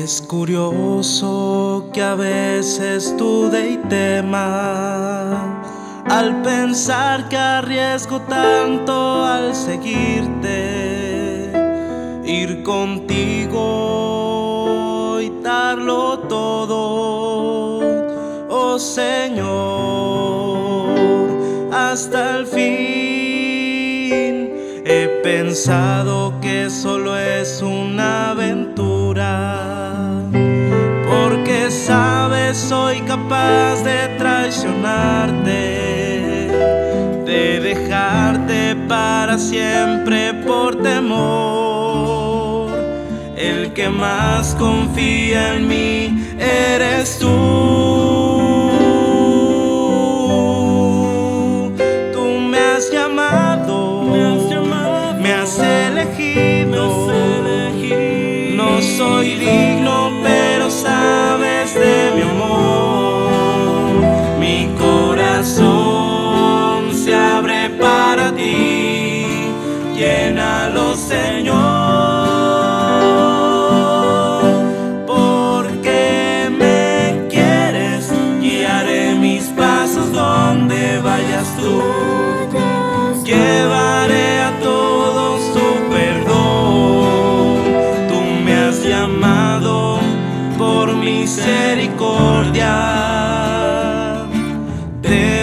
Es curioso que a veces dude y tema al pensar que arriesgo tanto al seguirte, ir contigo y darlo todo, oh Señor, hasta el fin. He pensado que solo es una capaz de traicionarte, de dejarte para siempre por temor. El que más confía en mí eres tú. Tú me has llamado, me has, elegido. No soy digno,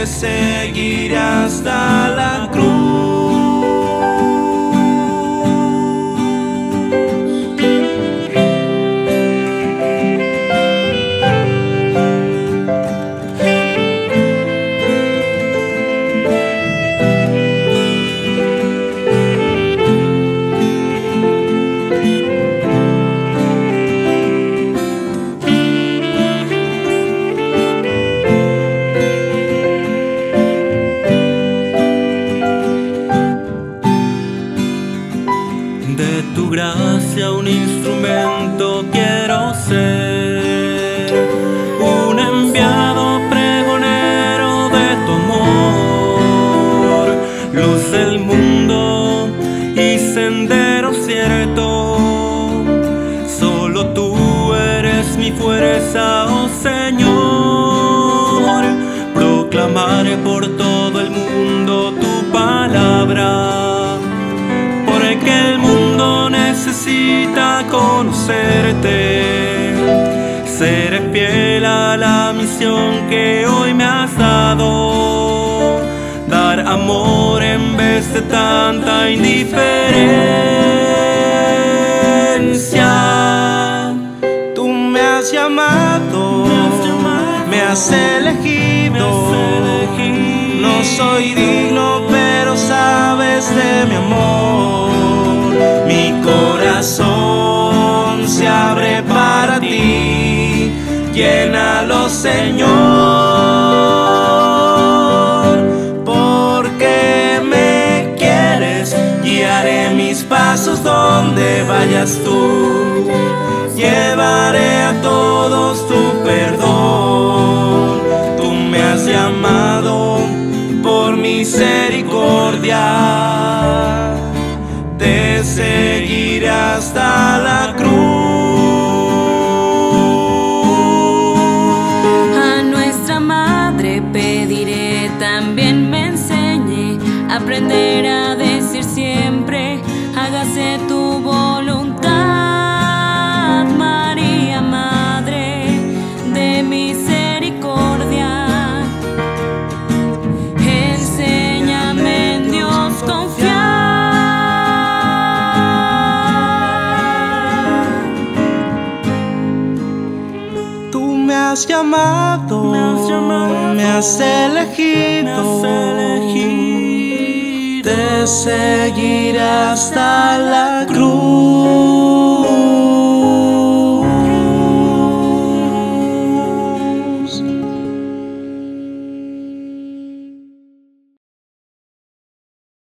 Te seguiré hasta la cruz. Quiero ser, un enviado pregonero de tu amor, luz del mundo y sendero cierto. Solo tú eres mi fuerza, oh Señor, conocerte. Seré fiel a la misión que hoy me has dado. Dar amor en vez de tanta indiferencia. Tú me has llamado, me has elegido. No soy digno, pero sabes de mi amor mi corazón llénalo Señor, porque me quieres, guiaré mis pasos donde vayas tú, llevaré a todos tu perdón, tú me has llamado por misericordia. Seguir hasta la cruz. También me enseñe. A aprender a decir siempre, hágase has llamado, me has, elegido, te seguiré hasta la cruz.